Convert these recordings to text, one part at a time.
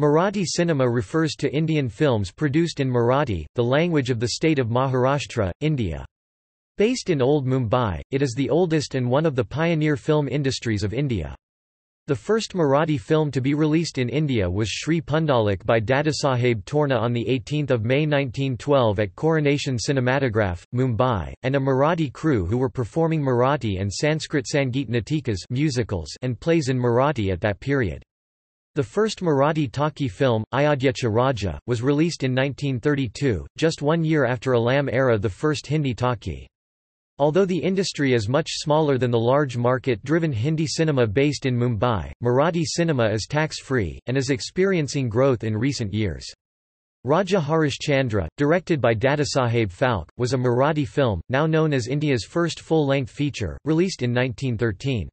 Marathi cinema refers to Indian films produced in Marathi, the language of the state of Maharashtra, India. Based in Old Mumbai, it is the oldest and one of the pioneer film industries of India. The first Marathi film to be released in India was Shri Pundalik by Dadasaheb Torne on 18 May 1912 at Coronation Cinematograph, Mumbai, and a Marathi crew who were performing Marathi and Sanskrit Sangeet Natikas musicals and plays in Marathi at that period. The first Marathi talkie film, Ayodhyacha Raja, was released in 1932, just one year after Alam Ara the first Hindi talkie. Although the industry is much smaller than the large market-driven Hindi cinema based in Mumbai, Marathi cinema is tax-free, and is experiencing growth in recent years. Raja Harish Chandra, directed by Dadasaheb Phalke, was a Marathi film, now known as India's first full-length feature, released in 1913.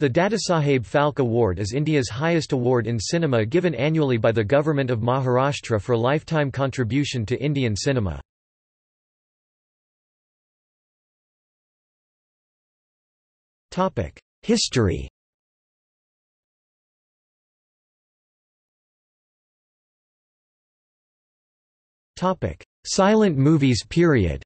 The Dadasaheb Phalke Award is India's highest award in cinema given annually by the Government of Maharashtra for lifetime contribution to Indian cinema. History Silent movies period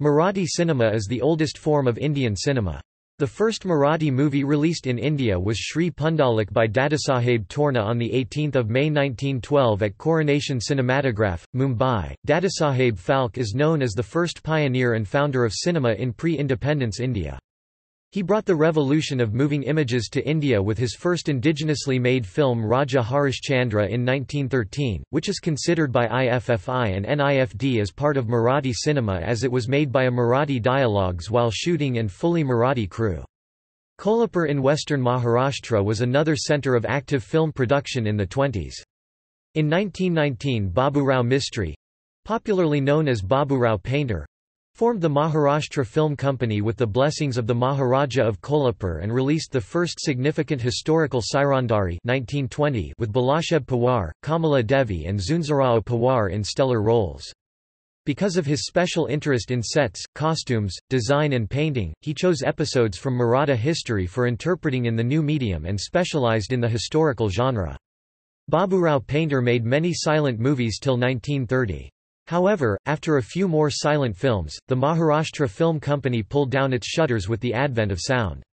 Marathi cinema is the oldest form of Indian cinema. The first Marathi movie released in India was Shri Pundalik by Dadasaheb Torne on 18 May 1912 at Coronation Cinematograph, Mumbai. Dadasaheb Phalke is known as the first pioneer and founder of cinema in pre-independence India. He brought the revolution of moving images to India with his first indigenously made film Raja Harish Chandra in 1913, which is considered by IFFI and NIFD as part of Marathi cinema as it was made by a Marathi dialogues while shooting and fully Marathi crew. Kolhapur in western Maharashtra was another centre of active film production in the 20s. In 1919 Baburao Mistry—popularly known as Baburao Painter, formed the Maharashtra Film Company with the blessings of the Maharaja of Kolhapur and released the first significant historical Sairandhri 1920 with Balasaheb Pawar, Kamala Devi and Zunzarao Pawar in stellar roles. Because of his special interest in sets, costumes, design and painting, he chose episodes from Maratha history for interpreting in the new medium and specialized in the historical genre. Baburao Painter made many silent movies till 1930. However, after a few more silent films, the Maharashtra Film Company pulled down its shutters with the advent of sound.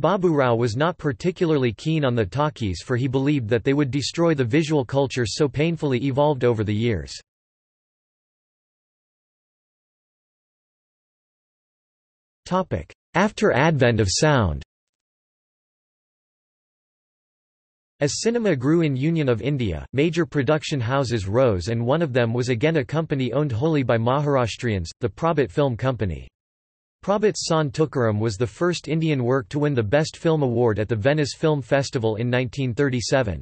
Babu Rao was not particularly keen on the talkies for he believed that they would destroy the visual culture so painfully evolved over the years. After advent of sound As cinema grew in Union of India, major production houses rose and one of them was again a company owned wholly by Maharashtrians, the Prabhat Film Company. Prabhat's Sant Tukaram was the first Indian work to win the Best Film Award at the Venice Film Festival in 1937.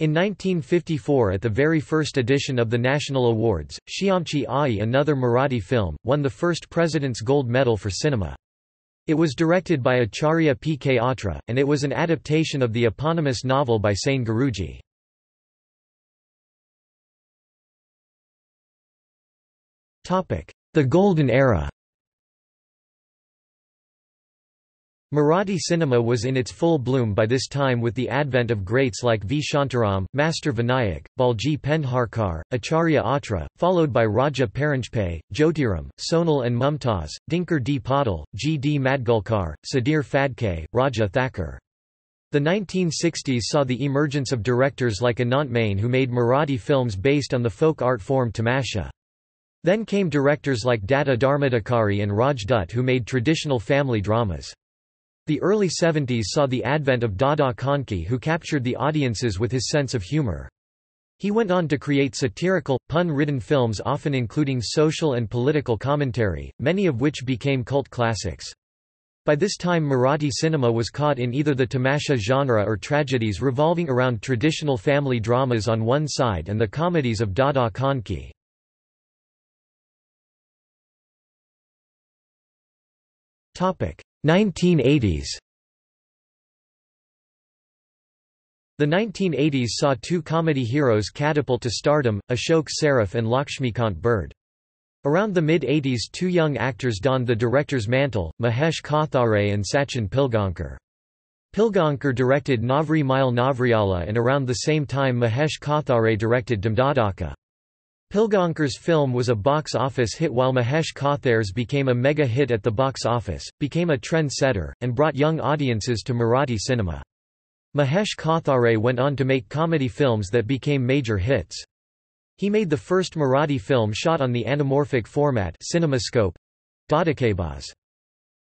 In 1954 at the very first edition of the National Awards, Shyamchi Aai another Marathi film, won the first President's Gold Medal for cinema. It was directed by Acharya P. K. Atre, and it was an adaptation of the eponymous novel by Sane Guruji. The Golden Era Marathi cinema was in its full bloom by this time with the advent of greats like V. Shantaram, Master Vinayak, Bhalji Pendharkar, Acharya Atre, followed by Raja Paranjpe, Jyotiram, Sonal and Mumtaz, Dinkar D. Patil, G. D. Madgulkar, Sudhir Phadke, Raja Thakur. The 1960s saw the emergence of directors like Anant Mane who made Marathi films based on the folk art form tamasha. Then came directors like Datta Dharmadhikari and Raj Dutt who made traditional family dramas. The early 70s saw the advent of Dada Kondke who captured the audiences with his sense of humor. He went on to create satirical, pun-ridden films often including social and political commentary, many of which became cult classics. By this time Marathi cinema was caught in either the tamasha genre or tragedies revolving around traditional family dramas on one side and the comedies of Dada Kondke. Topic: 1980s The 1980s saw two comedy heroes catapult to stardom, Ashok Saraf and Laxmikant Berde. Around the mid-80s two young actors donned the director's mantle, Mahesh Kothare and Sachin Pilgaonkar. Pilgaonkar directed Navri Mile Navriala and around the same time Mahesh Kothare directed Dhamdhadaka. Pilgaonkar's film was a box office hit while Mahesh Kothare's became a mega hit at the box office, became a trend-setter, and brought young audiences to Marathi cinema. Mahesh Kothare went on to make comedy films that became major hits. He made the first Marathi film shot on the anamorphic format CinemaScope.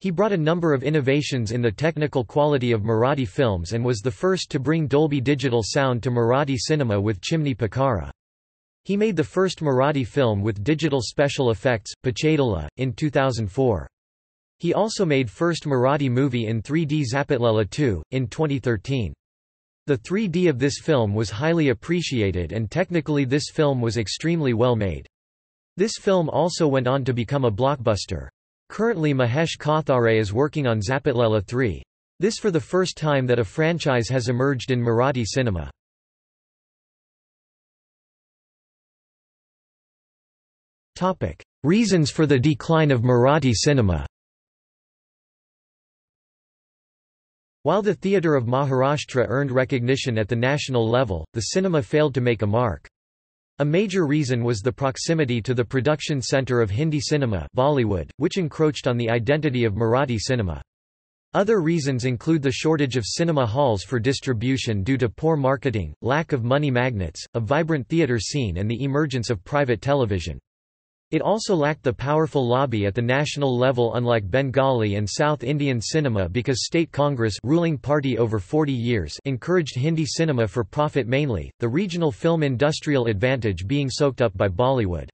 He brought a number of innovations in the technical quality of Marathi films and was the first to bring Dolby Digital sound to Marathi cinema with Chimani Pakhara. He made the first Marathi film with digital special effects, Pachadala, in 2004. He also made first Marathi movie in 3D Zapatlela 2, in 2013. The 3D of this film was highly appreciated and technically this film was extremely well made. This film also went on to become a blockbuster. Currently Mahesh Kothare is working on Zapatlela 3. This for the first time that a franchise has emerged in Marathi cinema. Reasons for the decline of Marathi cinema While the theatre of Maharashtra earned recognition at the national level, the cinema failed to make a mark. A major reason was the proximity to the production centre of Hindi cinema Bollywood, which encroached on the identity of Marathi cinema. Other reasons include the shortage of cinema halls for distribution due to poor marketing, lack of money magnets, a vibrant theatre scene and the emergence of private television. It also lacked the powerful lobby at the national level unlike Bengali and South Indian cinema because state Congress ruling party over 40 years encouraged Hindi cinema for profit mainly, the regional film industrial advantage being soaked up by Bollywood.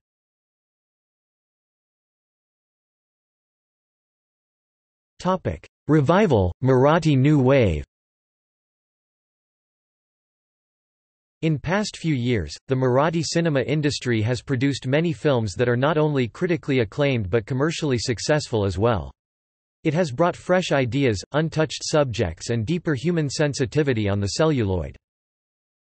Revival, Marathi New Wave In past few years, the Marathi cinema industry has produced many films that are not only critically acclaimed but commercially successful as well. It has brought fresh ideas, untouched subjects and deeper human sensitivity on the celluloid.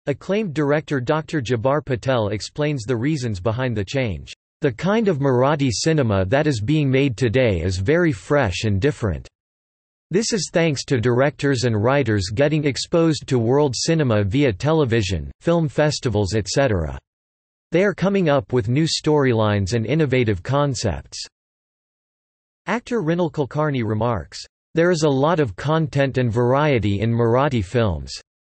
Acclaimed director Dr. Jabbar Patel explains the reasons behind the change. The kind of Marathi cinema that is being made today is very fresh and different. This is thanks to directors and writers getting exposed to world cinema via television, film festivals etc. They are coming up with new storylines and innovative concepts. Actor Mrinal Kulkarni remarks, There is a lot of content and variety in Marathi films.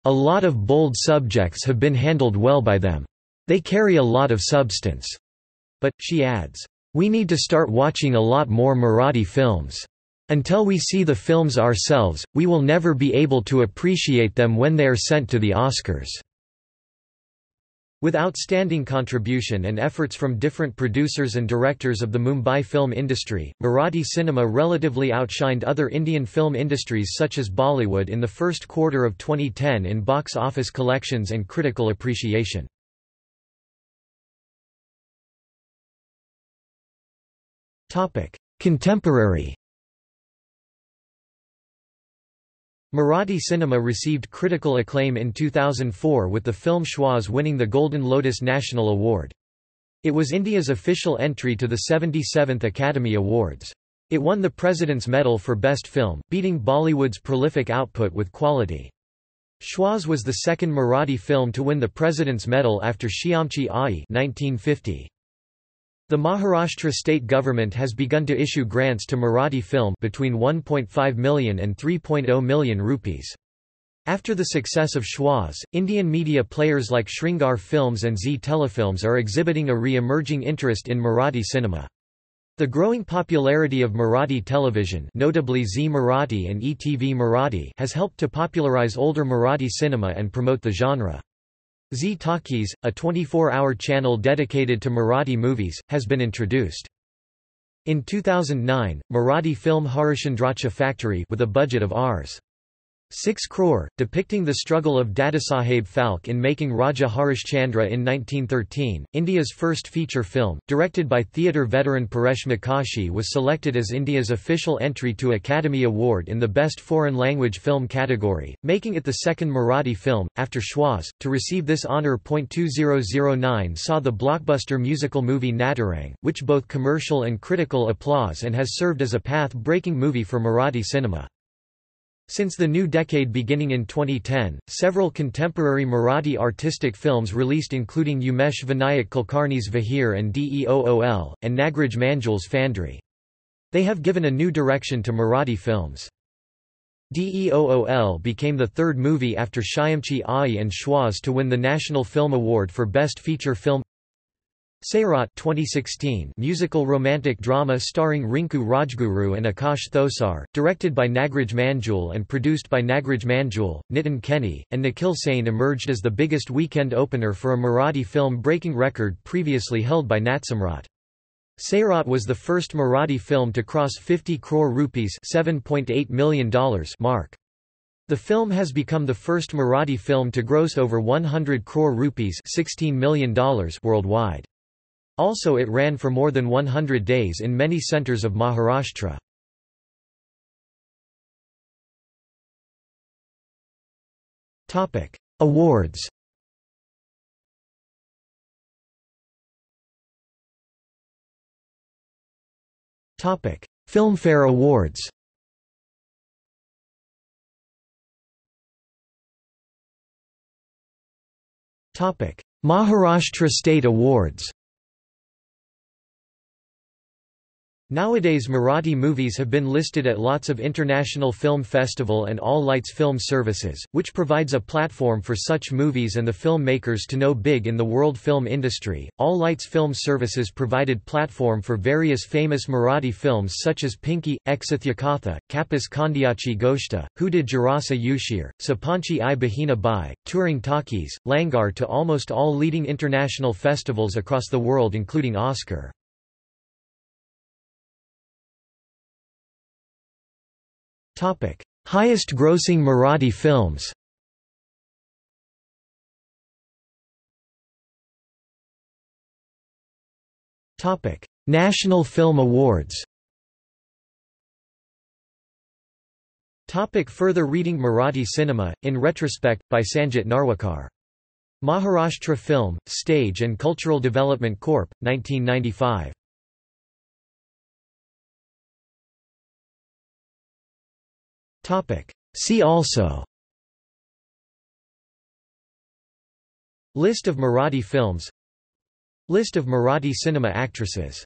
A lot of bold subjects have been handled well by them. They carry a lot of substance. But, she adds, we need to start watching a lot more Marathi films. Until we see the films ourselves, we will never be able to appreciate them when they are sent to the Oscars. With outstanding contribution and efforts from different producers and directors of the Mumbai film industry, Marathi cinema relatively outshined other Indian film industries such as Bollywood in the first quarter of 2010 in box office collections and critical appreciation. Contemporary Marathi cinema received critical acclaim in 2004 with the film Shwaas winning the Golden Lotus National Award. It was India's official entry to the 77th Academy Awards. It won the President's Medal for Best Film, beating Bollywood's prolific output with quality. Shwaas was the second Marathi film to win the President's Medal after Shyamchi Ai 1950. The Maharashtra state government has begun to issue grants to Marathi film between 1.5 million and 3.0 million rupees. After the success of Shwaas, Indian media players like Shringar Films and Zee Telefilms are exhibiting a re-emerging interest in Marathi cinema. The growing popularity of Marathi television notably Zee Marathi and ETV Marathi has helped to popularize older Marathi cinema and promote the genre. Zee Talkies, a 24-hour channel dedicated to Marathi movies, has been introduced. In 2009, Marathi film Harishchandrachi Factory with a budget of Rs. 6 crore, depicting the struggle of Dadasaheb Phalke in making Raja Harishchandra in 1913. India's first feature film, directed by theatre veteran Paresh Mokashi, was selected as India's official entry to Academy Award in the Best Foreign Language Film category, making it the second Marathi film, after Shwaas, to receive this honour. 2009 saw the blockbuster musical movie Natarang, which both commercial and critical applause and has served as a path breaking movie for Marathi cinema. Since the new decade beginning in 2010, several contemporary Marathi artistic films released including Umesh Vinayak Kulkarni's Vahir and Deool, and Nagraj Manjule's Fandri. They have given a new direction to Marathi films. Deool became the third movie after Shyamchi Ai and Shwaas to win the National Film Award for Best Feature Film Sairat 2016 musical romantic drama starring Rinku Rajguru and Akash Thosar, directed by Nagraj Manjule and produced by Nagraj Manjule, Nitin Keni, and Nikhil Sain emerged as the biggest weekend opener for a Marathi film breaking record previously held by Natsamrat. Sairat was the first Marathi film to cross 50 crore rupees $7.8 million mark. The film has become the first Marathi film to gross over 100 crore rupees $16 million worldwide. Also it ran for more than 100 days in many centres of Maharashtra. Awards Filmfare Awards Maharashtra State Awards Nowadays Marathi movies have been listed at lots of international film festival and all lights film services, which provides a platform for such movies and the filmmakers to know big in the world film industry. All lights film services provided platform for various famous Marathi films such as Pinky, Exathyakatha, Kapas Kandiachi Goshta, Hou De Jarasa Ushir, Sapanchi i Bahina Bai, Touring Talkies, Langar to almost all leading international festivals across the world including Oscar. Highest grossing Marathi films National Film Awards Topic further reading Marathi cinema, in retrospect, by Sanjit Narwekar. Maharashtra Film, Stage and Cultural Development Corp., 1995. See also. List of Marathi films. List of Marathi cinema actresses